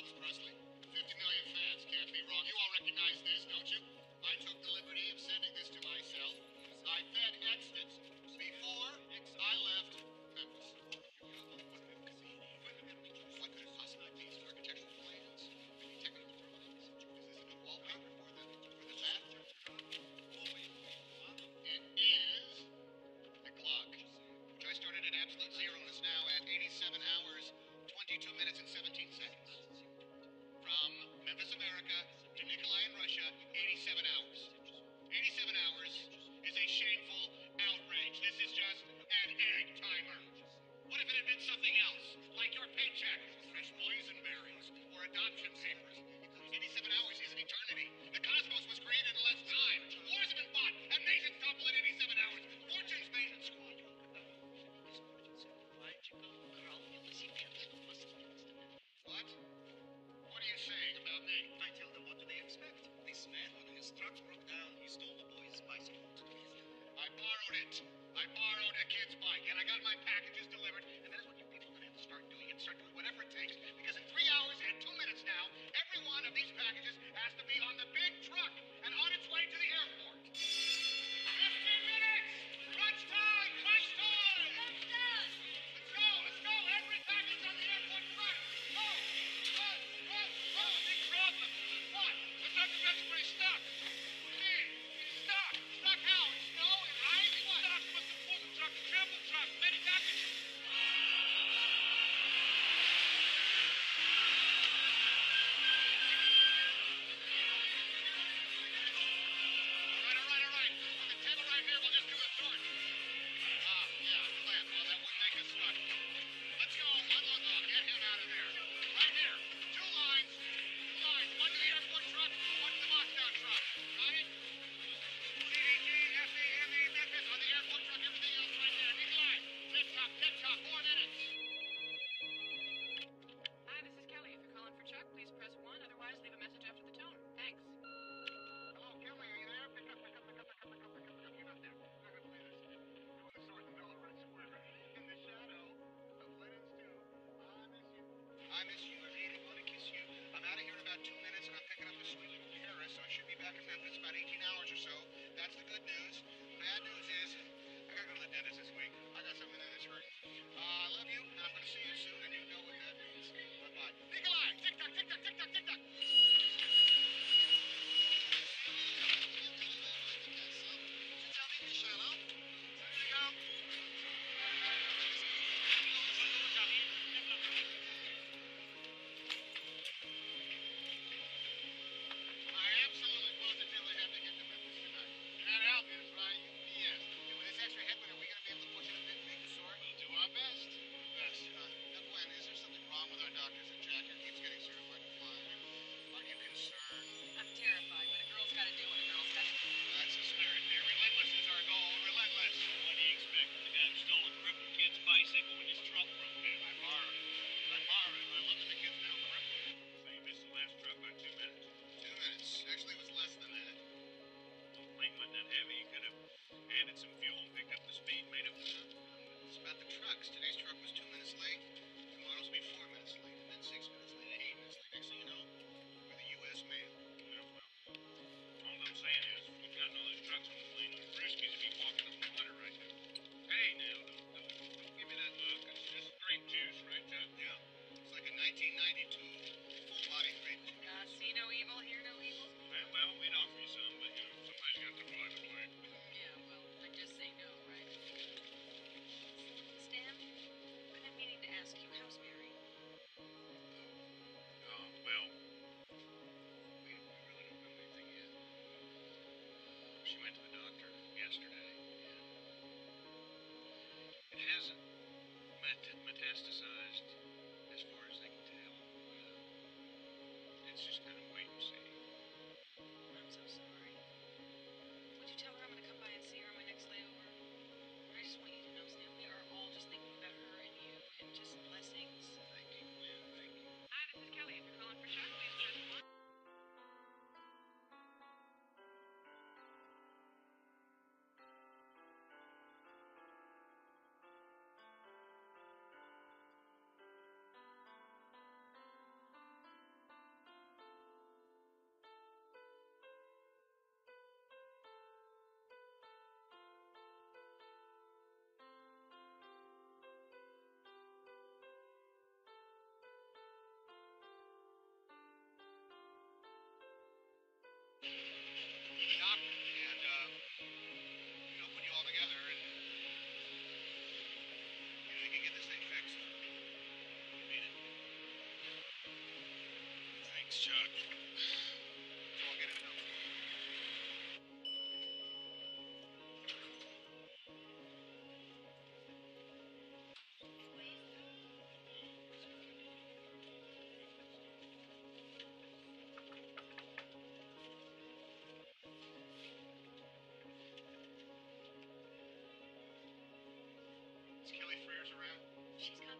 Elvis Presley. 50 million fans can't be wrong. You all recognize this, don't you? I took the liberty of sending. trucks broke down. He stole the boy's bicycle. I borrowed it. I borrowed a kid. miss you. I've hated going to kiss you. I'm out of here in about two minutes, and I'm picking up a sweet little Paris, so I should be back in Memphis about 18 hours or so. That's the good news. Bad news is I got to go to the dentist this week. I got something that's hurting. Uh, I love you, and I'm going to see you soon. Today's truck was two minutes late. metastasize. Uh, can get this thing fixed. Thanks, Chuck. She's copying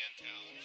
Sorry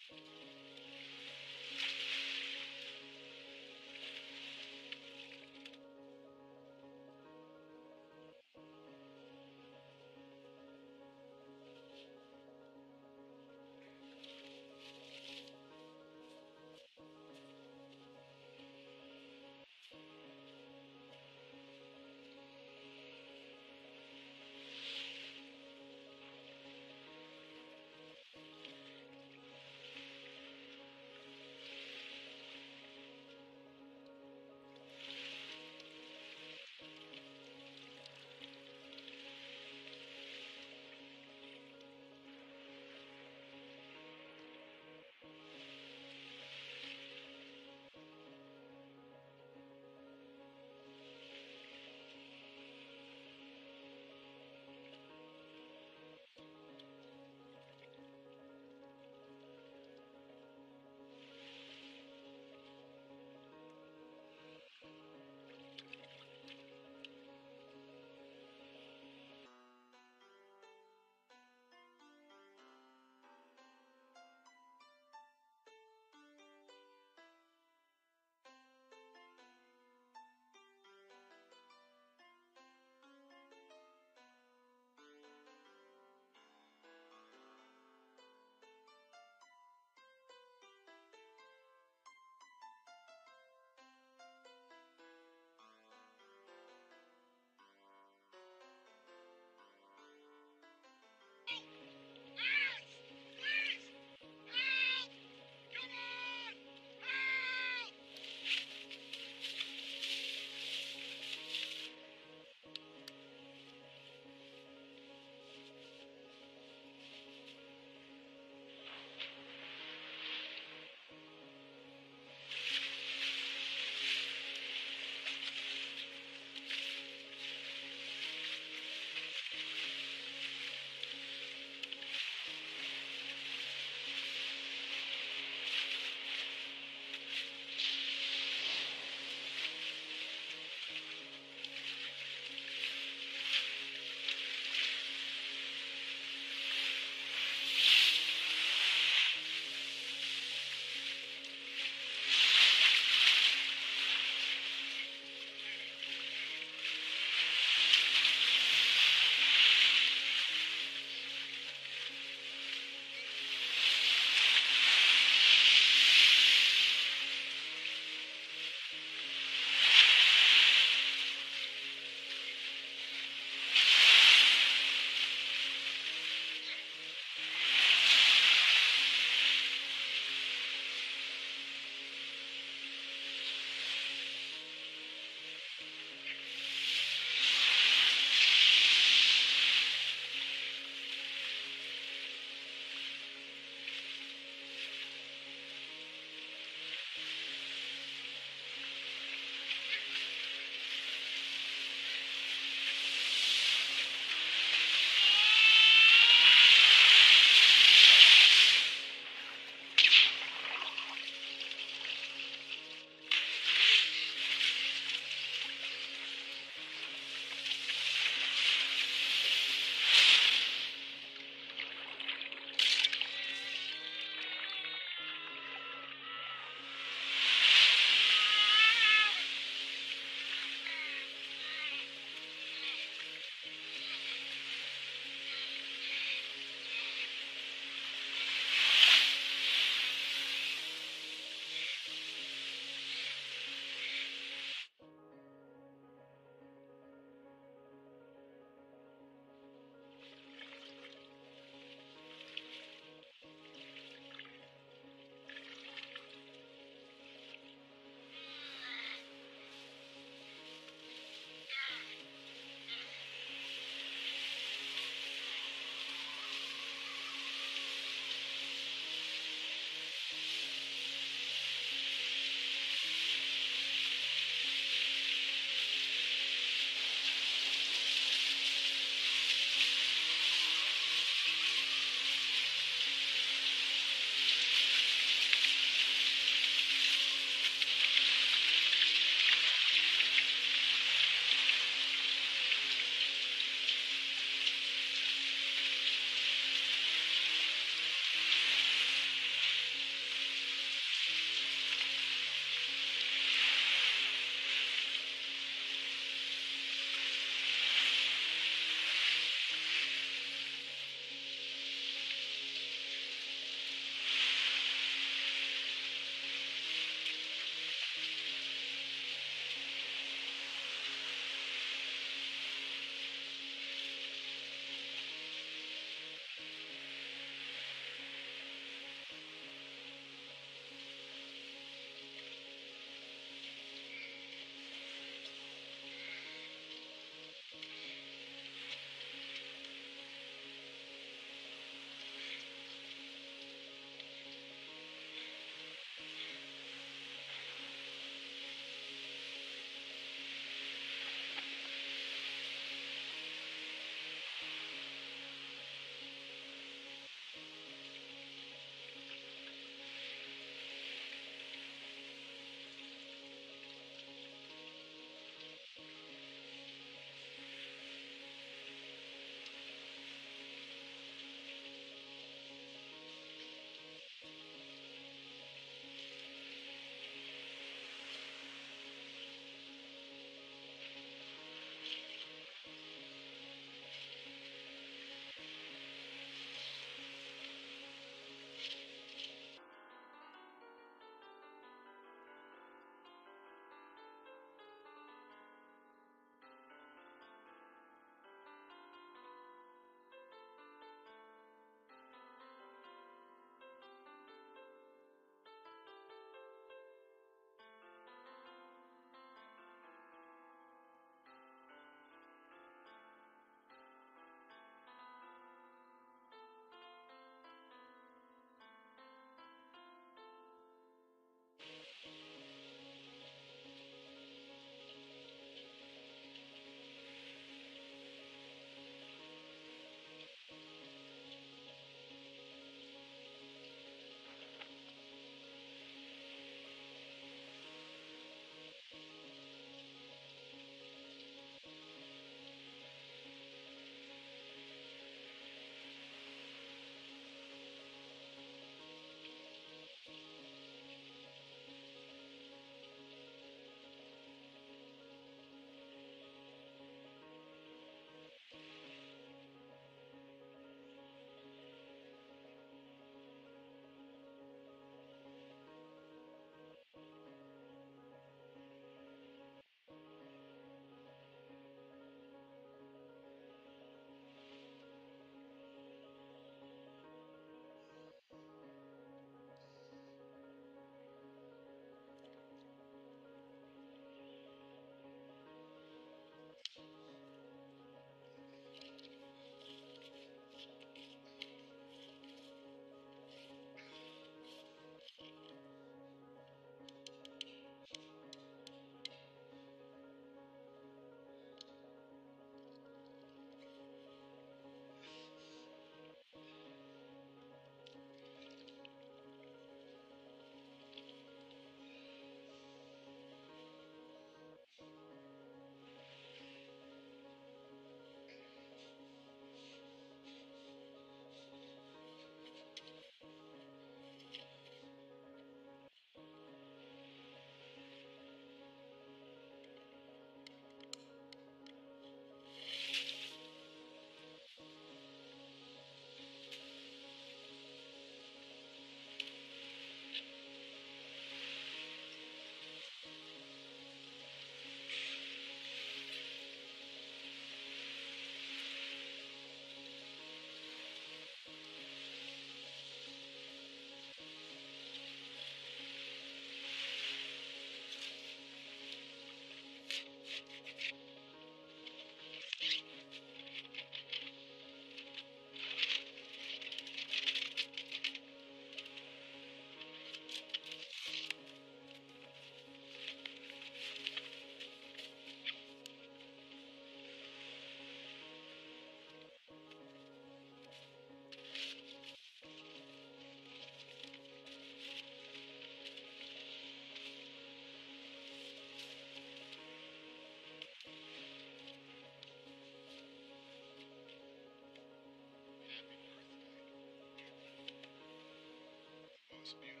experience.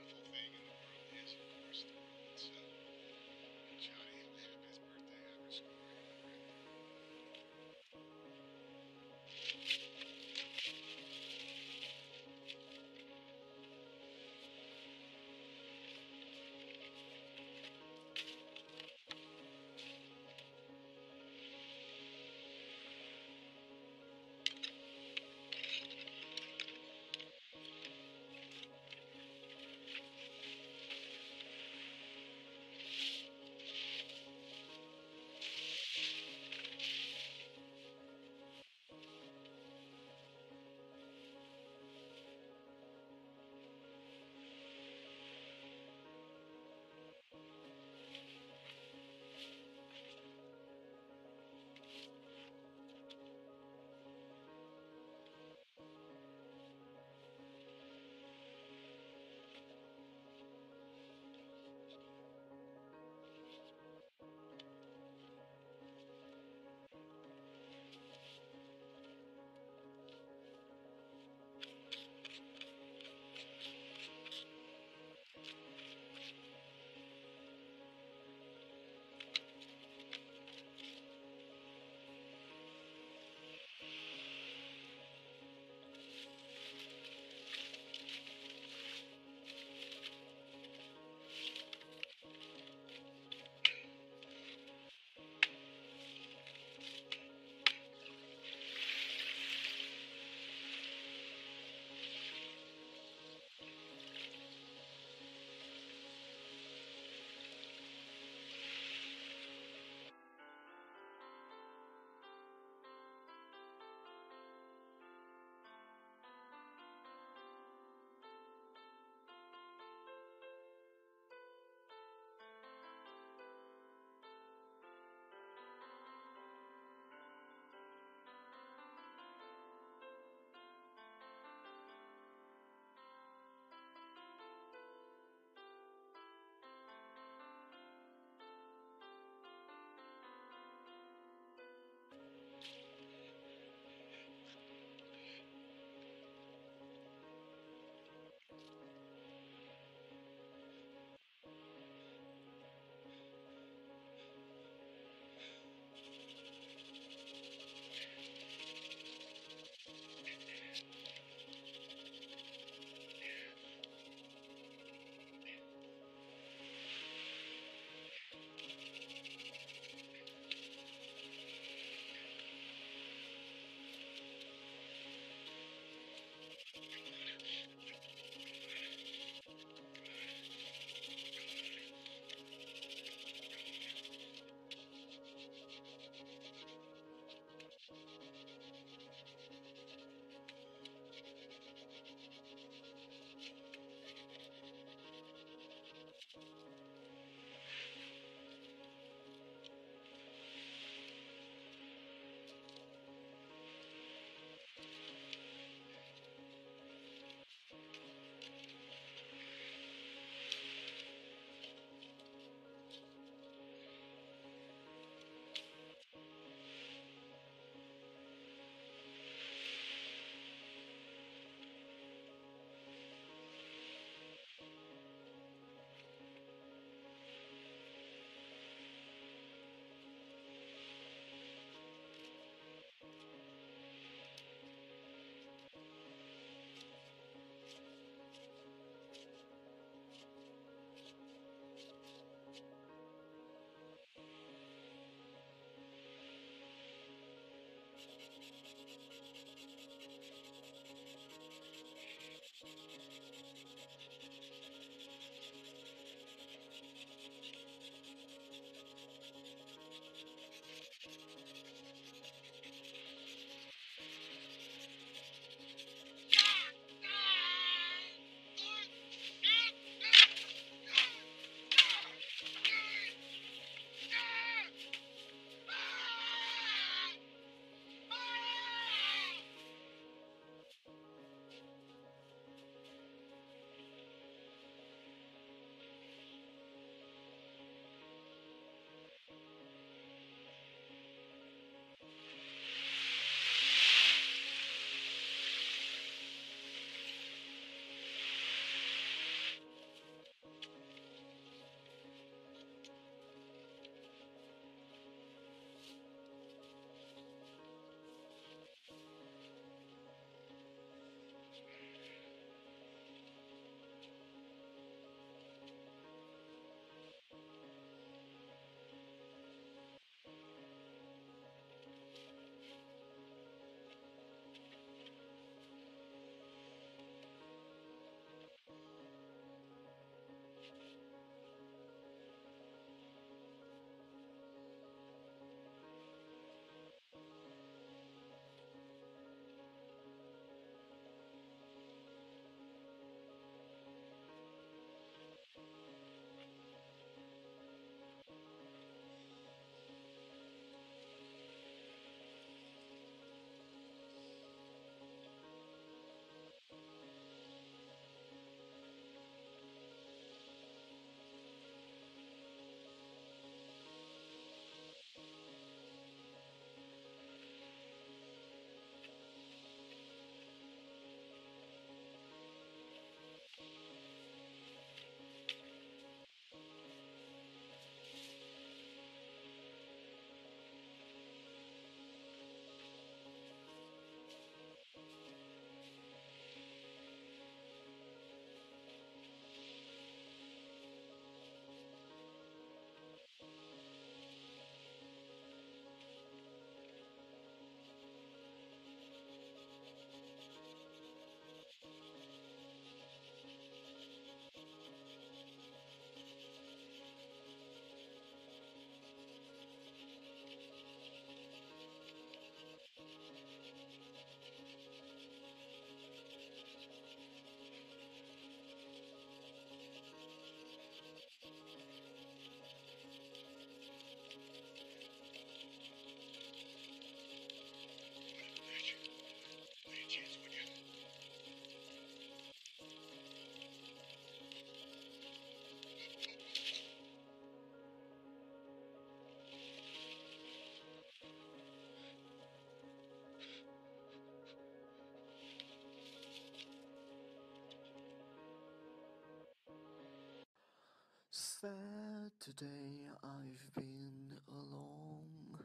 Saturday I've been alone,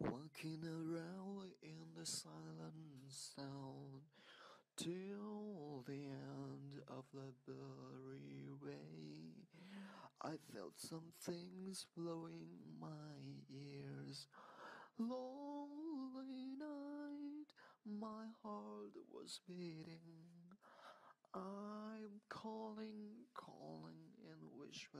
walking around in the silent sound till the end of the blurry way. I felt some things blowing my ears. Lonely night, my heart was beating. I'm calling, calling in whisper.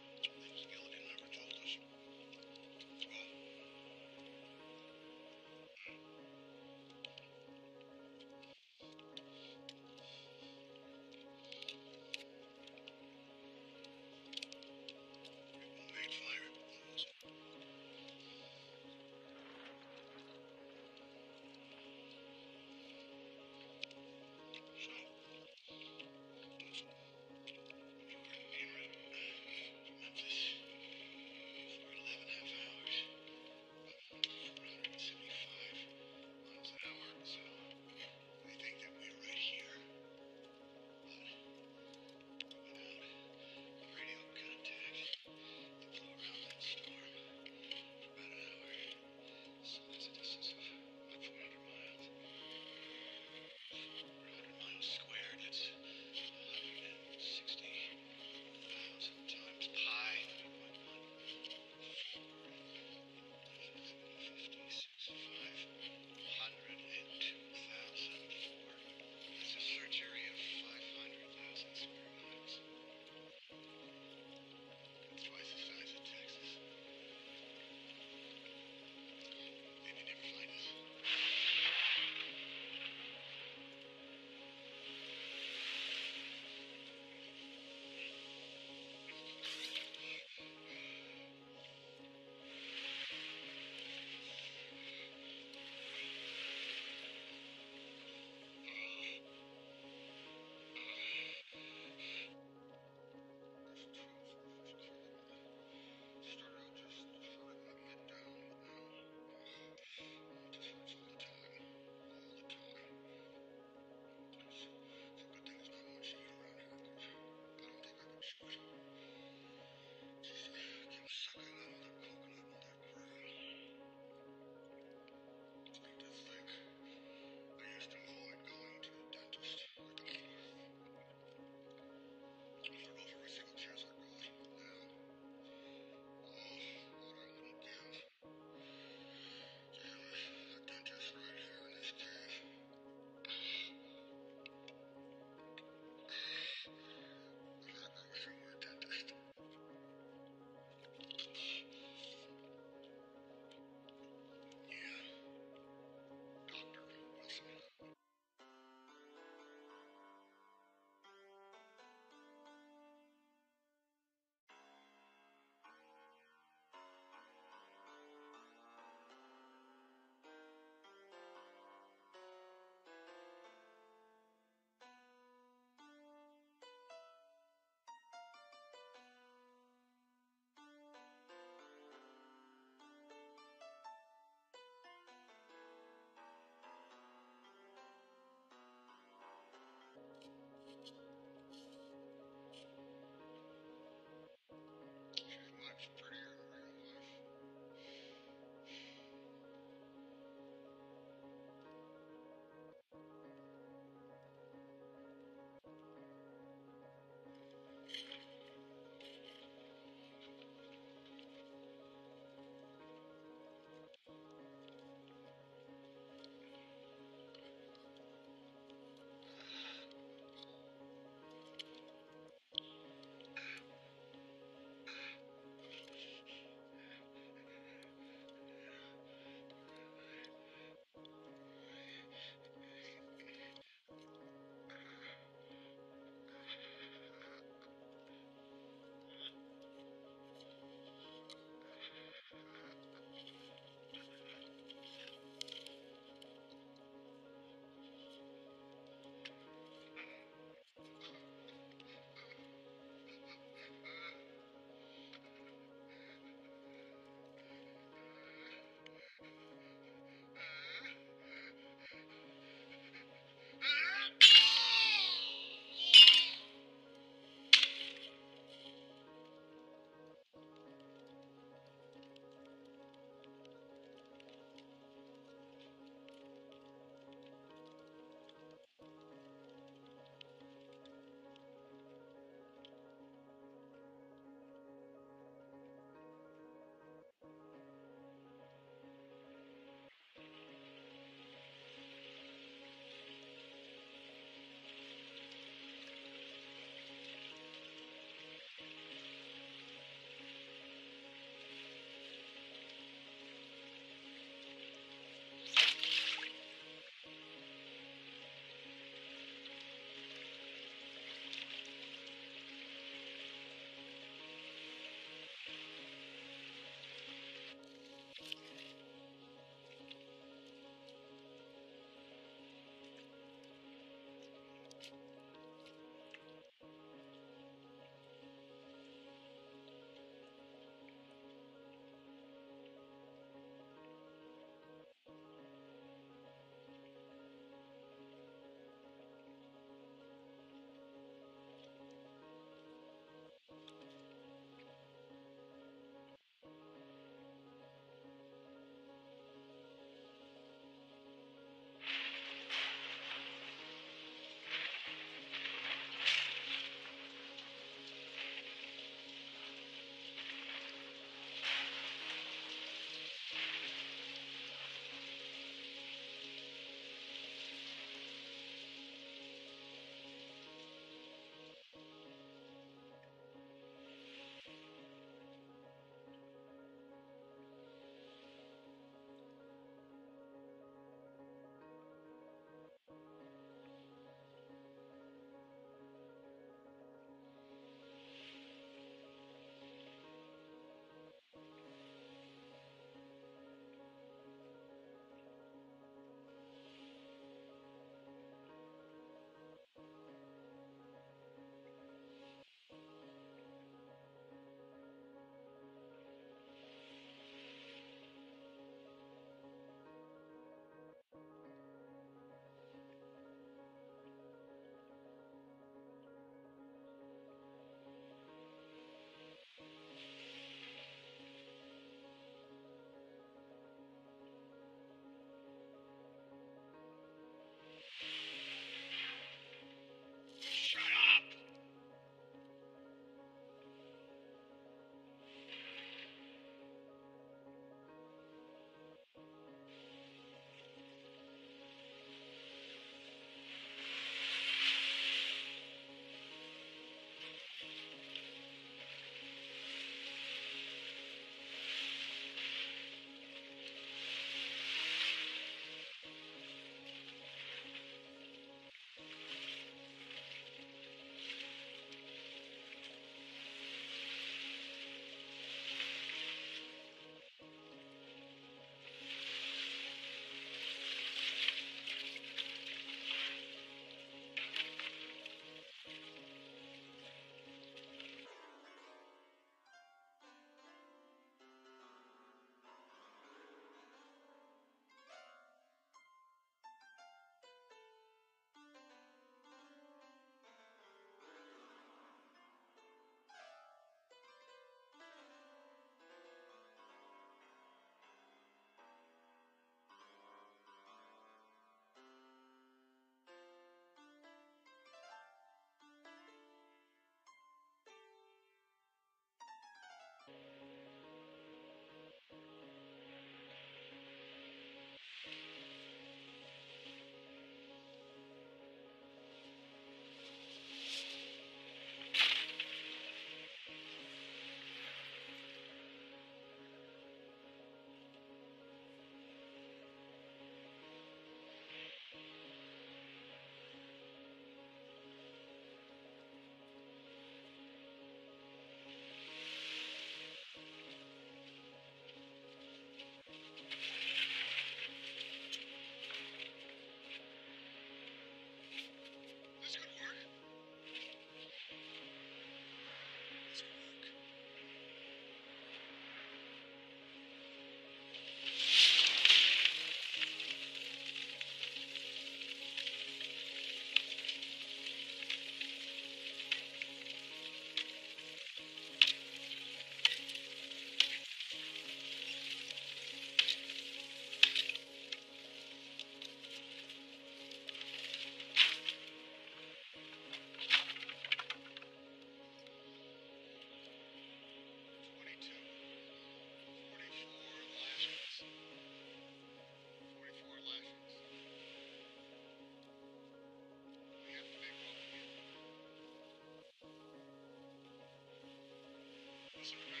Christmas.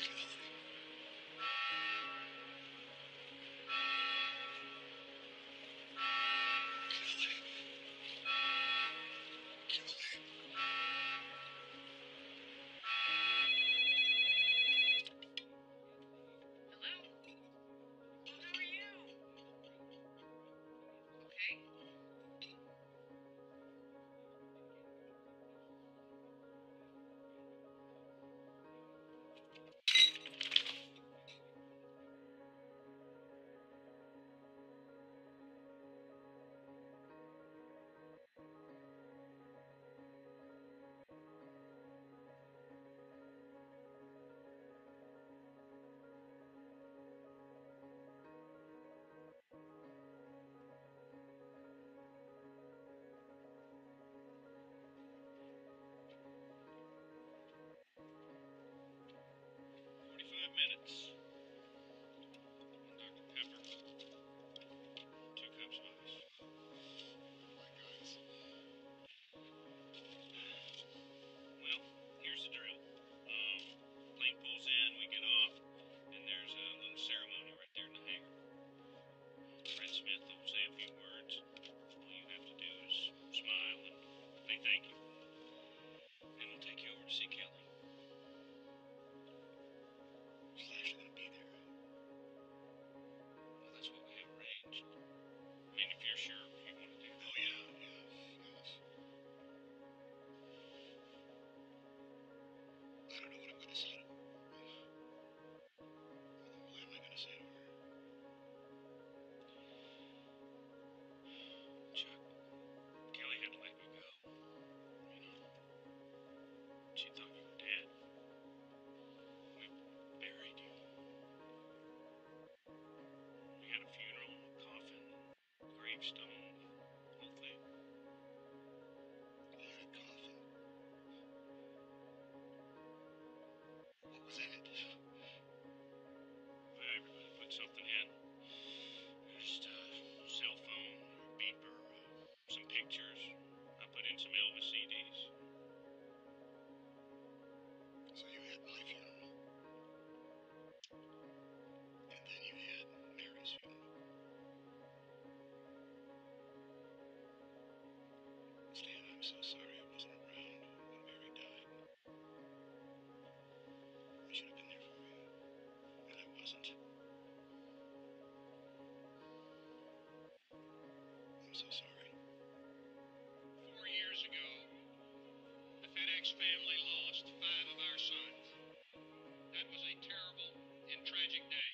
killed. reached. so sorry I wasn't around when Mary died. I should have been there for you, and I wasn't. I'm so sorry. Four years ago, the FedEx family lost five of our sons. That was a terrible and tragic day.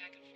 Back and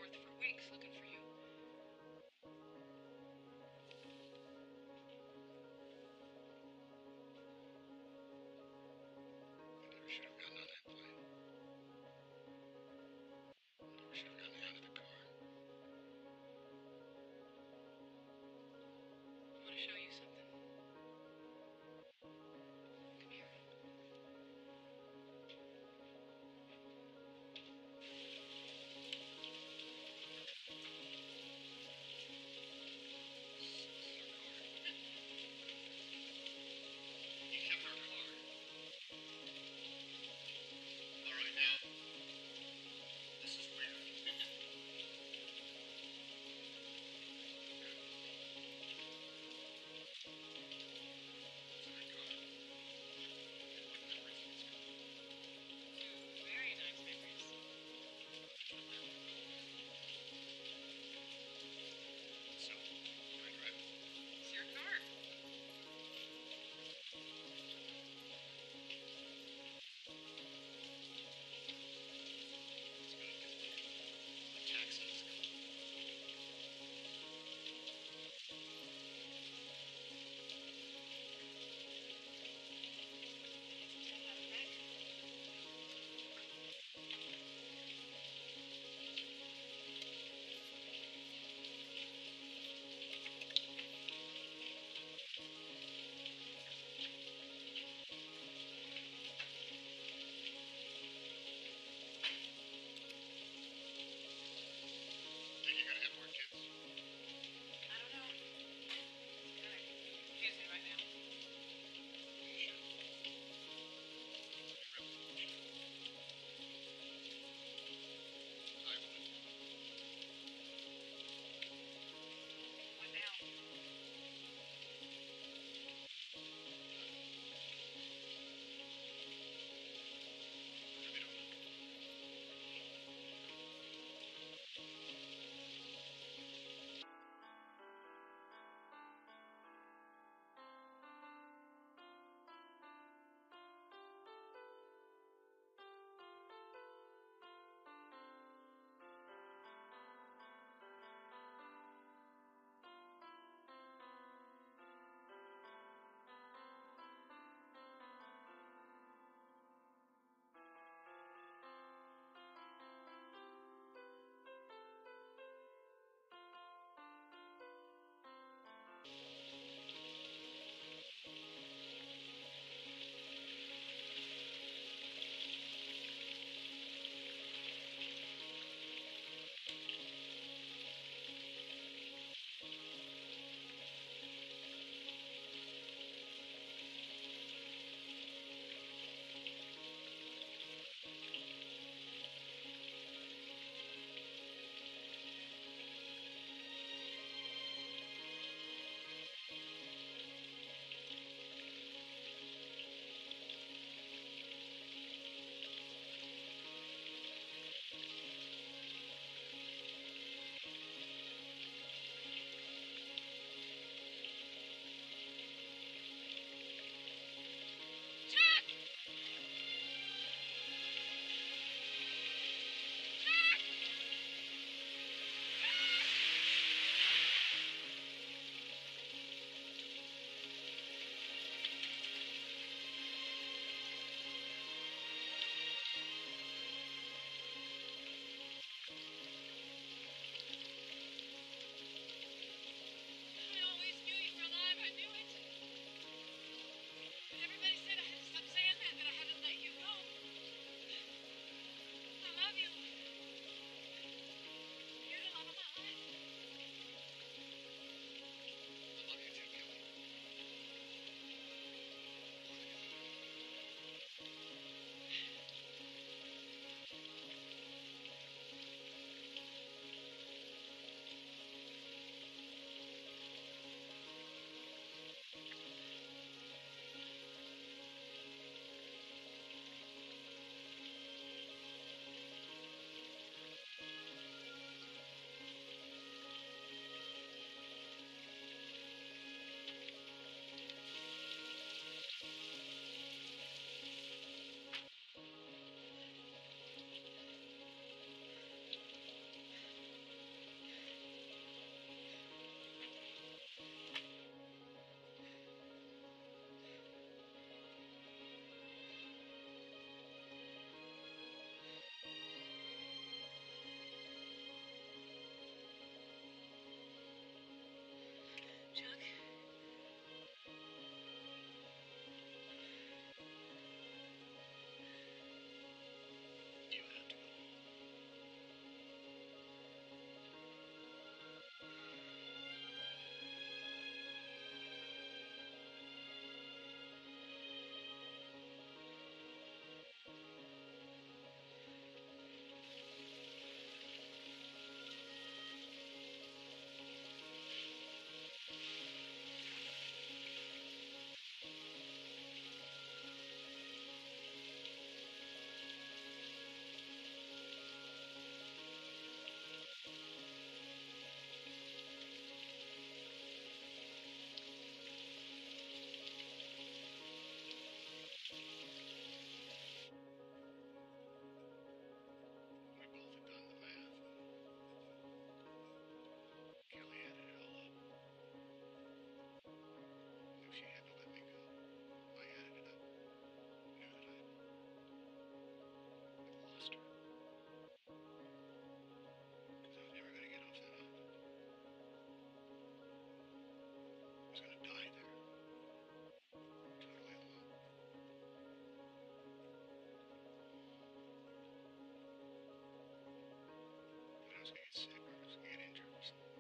Romans 8 6 and in Jerusalem.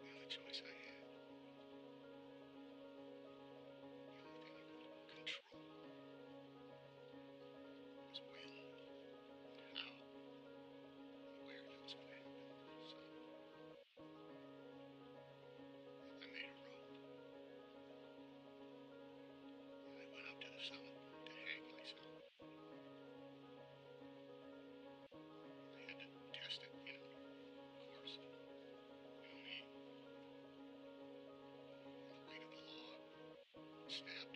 The choice I have. church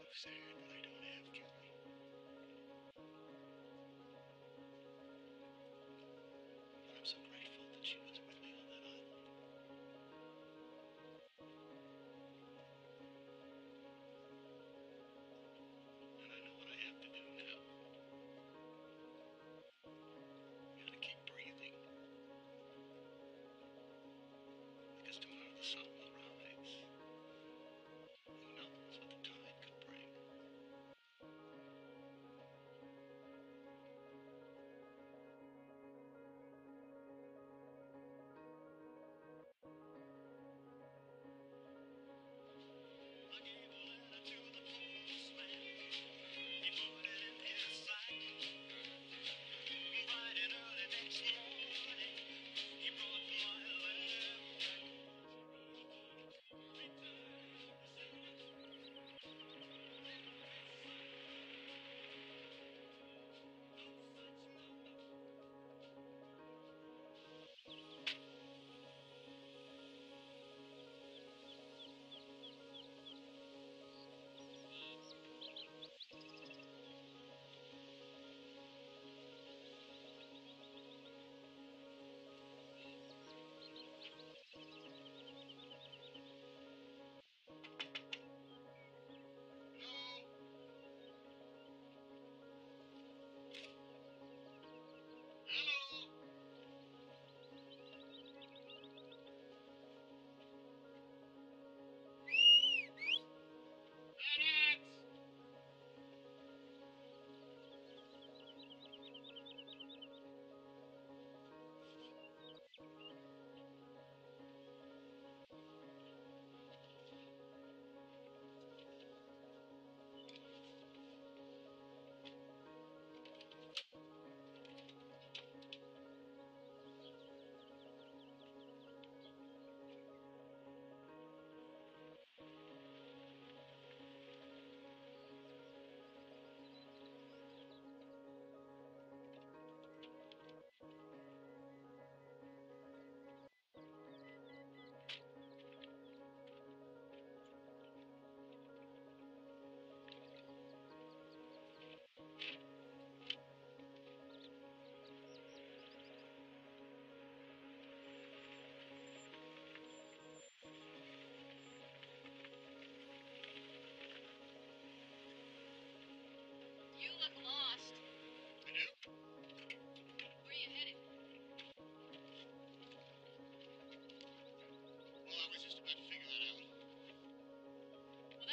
of sin.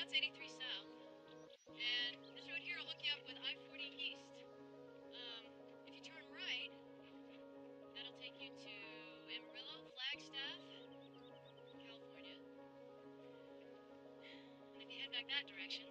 That's 83 South. And this road here will hook you up with I 40 East. Um, if you turn right, that'll take you to Amarillo, Flagstaff, California. And if you head back that direction,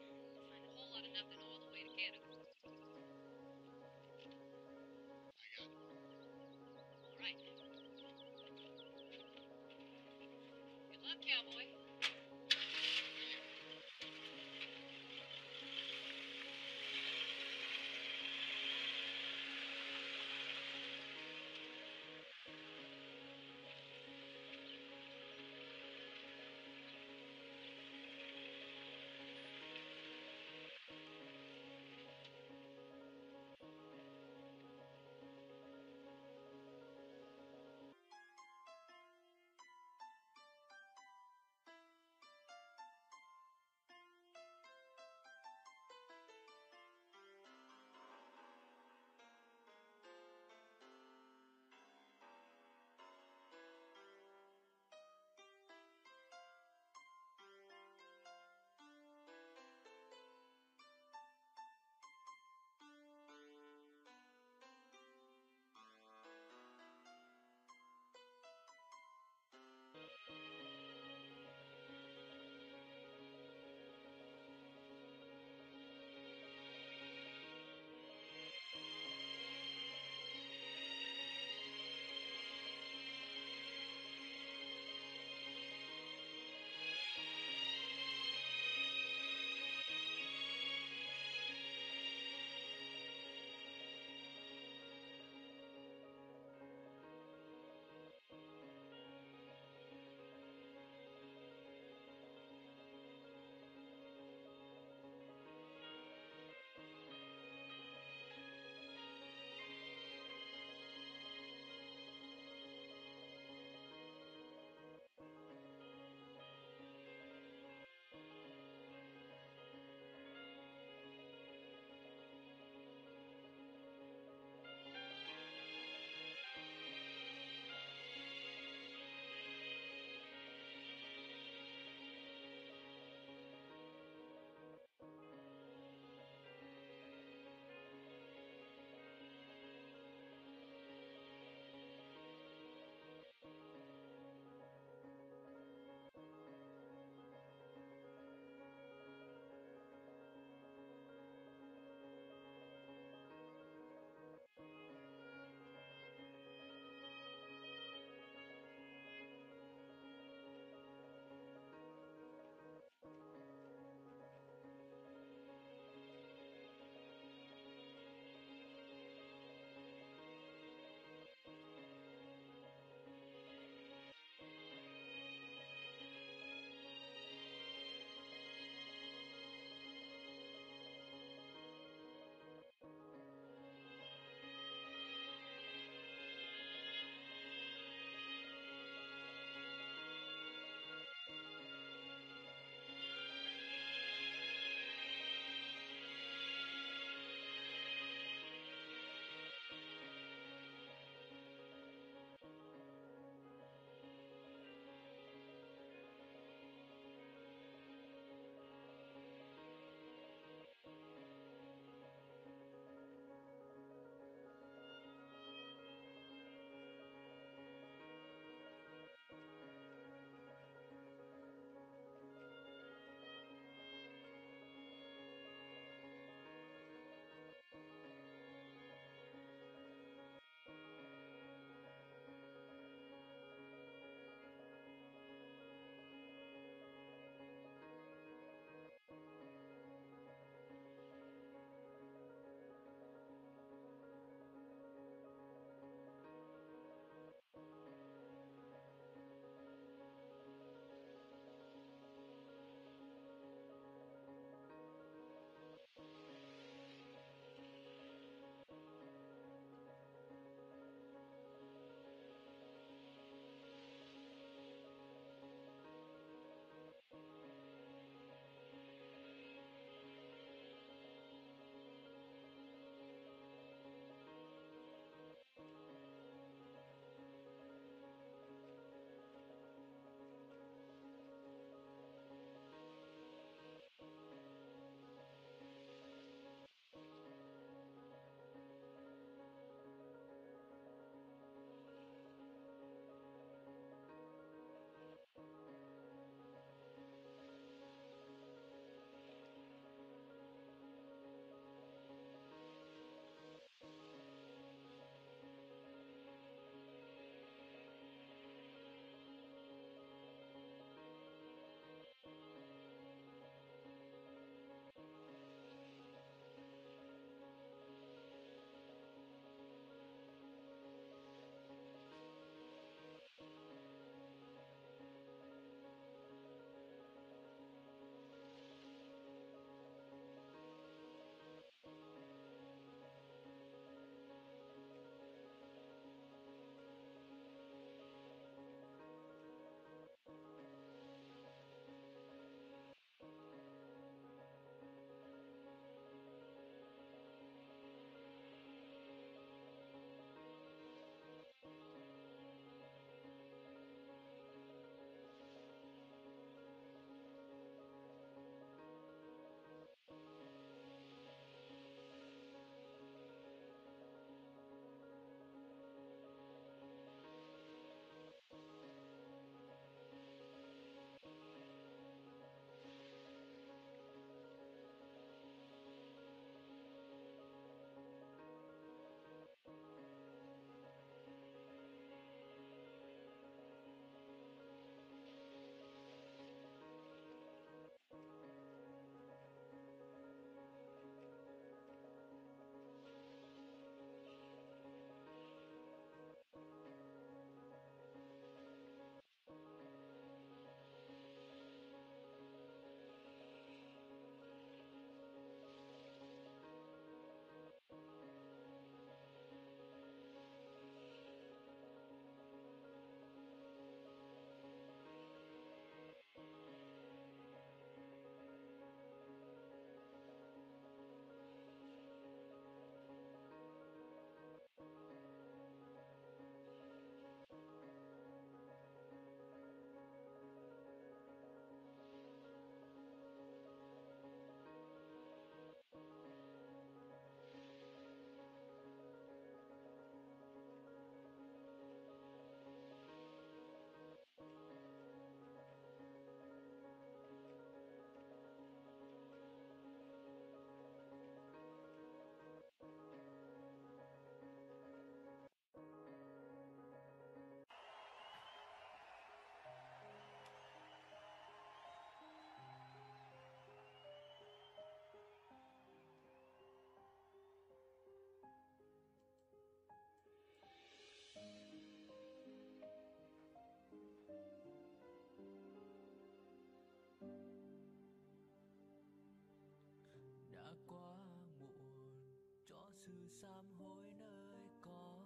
sám hối nơi con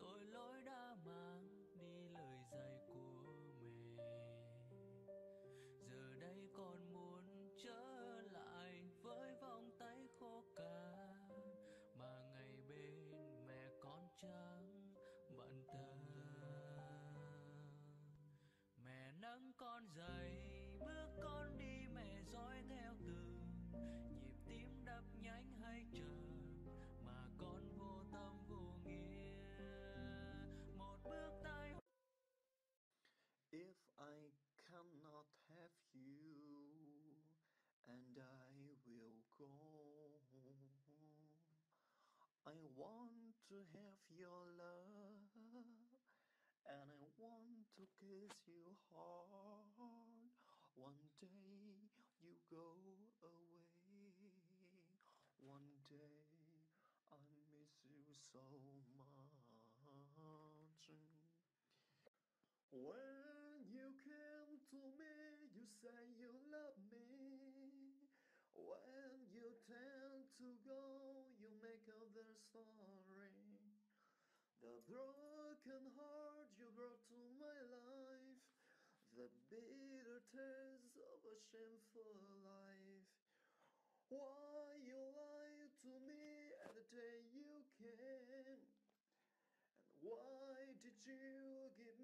tội lỗi đã mang đi lời dạy của mẹ. Giờ đây con muốn trở lại với vòng tay khô cạn mà ngày bên mẹ con chẳng bận tâm. Mẹ nâng con dậy want to have your love, and I want to kiss you hard. One day you go away, one day I miss you so much. When you came to me, you say you love me. When you tend to go, their story. The broken heart you brought to my life, the bitter taste of a shameful life. Why you lied to me at the day you came? And why did you give?